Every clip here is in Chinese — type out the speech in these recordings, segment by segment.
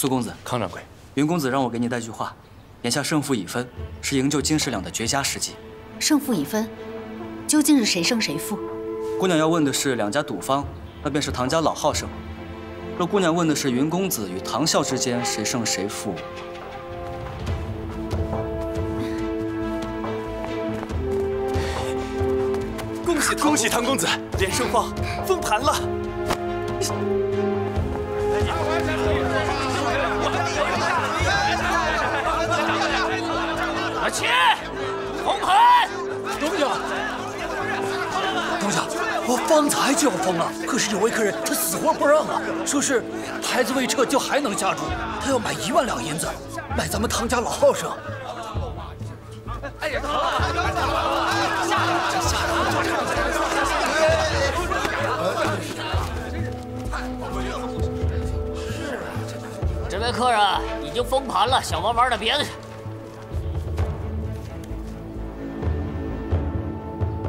苏公子，康掌柜，云公子让我给你带句话：眼下胜负已分，是营救金十两的绝佳时机。胜负已分，究竟是谁胜谁负？姑娘要问的是两家赌方，那便是唐家老号胜；若姑娘问的是云公子与唐啸之间谁胜谁负，恭喜恭喜唐公子，连胜方封盘了。阿七，封盘！东家，东家，我方才就要封了，可是有位客人他死活不让啊，说是牌子未撤就还能下注，他要买一万两银子，买咱们唐家老号胜。哎呀，这位客人已经封盘了，想玩玩的别的去。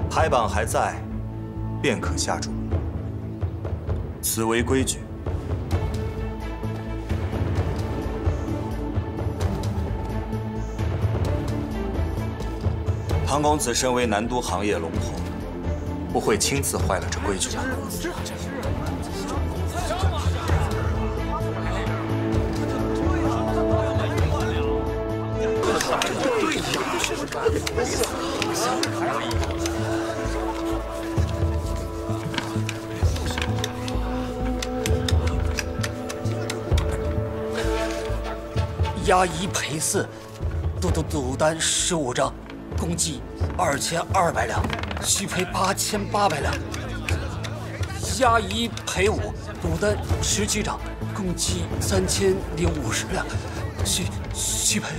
牌榜还在，便可下注。此为规矩。唐公子身为南都行业龙头，不会亲自坏了这规矩吧？押一赔四，赌赌赌单十五张，共计二千二百两，需赔八千八百两。押一赔五，赌单十七张，共计三千零五十两，需需赔。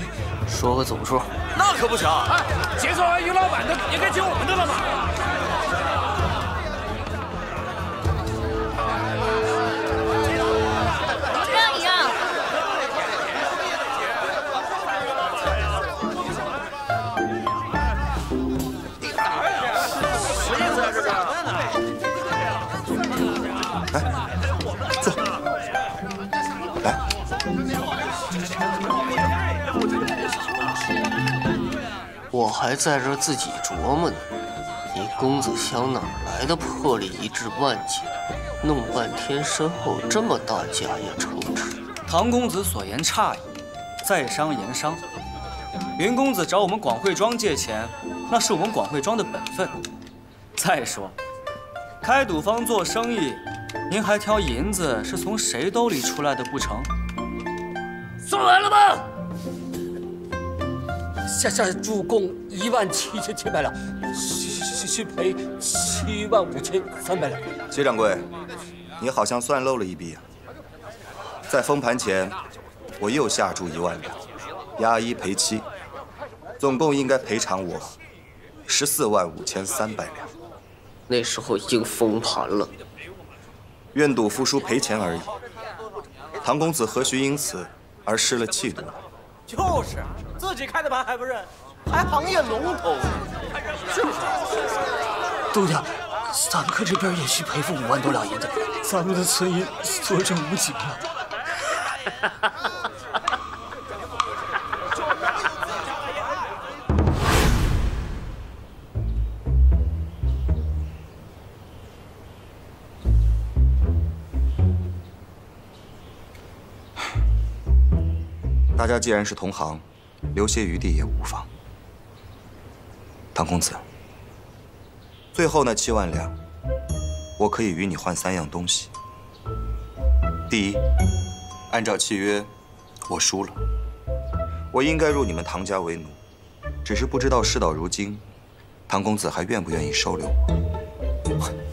说个总数。那可不行！哎，结算完于老板的，也该结我们的了吧？来坐。来，我还在这自己琢磨呢，你公子乡哪来的魄力一掷万金？弄半天身后这么大家业城池。唐公子所言差矣，在商言商。云公子找我们广汇庄借钱，那是我们广汇庄的本分。再说，开赌坊做生意，您还挑银子是从谁兜里出来的不成？算完了吗？下下注共一万七千七百两，需需需赔七万五千三百两。薛掌柜，你好像算漏了一笔啊。在封盘前，我又下注一万两，押一赔七，总共应该赔偿我十四万五千三百两。那时候已经封盘了。愿赌服输赔钱而已。唐公子何须因此而失了气度？就是，自己开的盘还不认，还行业龙头，是不是？东家，咱们可这边也需赔付五万多两银子，咱们的存银所剩无几了。大家既然是同行，留些余地也无妨。唐公子，最后那七万两，我可以与你换三样东西。第一，按照契约，我输了，我应该入你们唐家为奴，只是不知道事到如今，唐公子还愿不愿意收留我？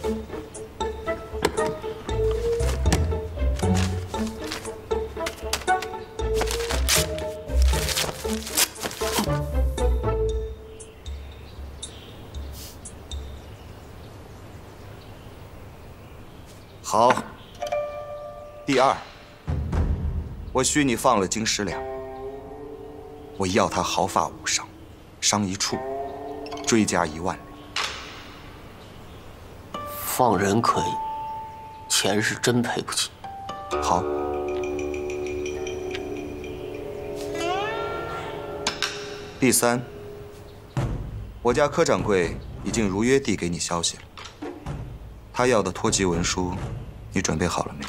好。第二我许你放了金十两我要他毫发无伤伤一处追加一万放人可以钱是真赔不起。好。第三我家柯掌柜已经如约递给你消息了。他要的脱籍文书，你准备好了没？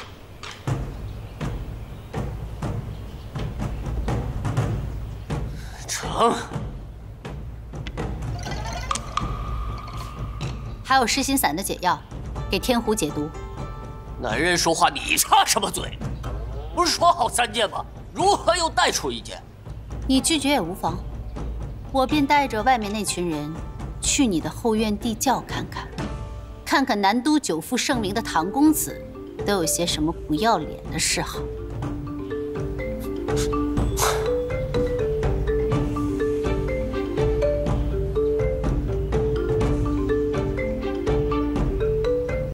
成。还有失心散的解药，给天狐解毒。男人说话你插什么嘴？不是说好三件吗？如何又带出一件？你拒绝也无妨，我便带着外面那群人，去你的后院地窖看看，看看南都久负盛名的唐公子，都有些什么不要脸的嗜好。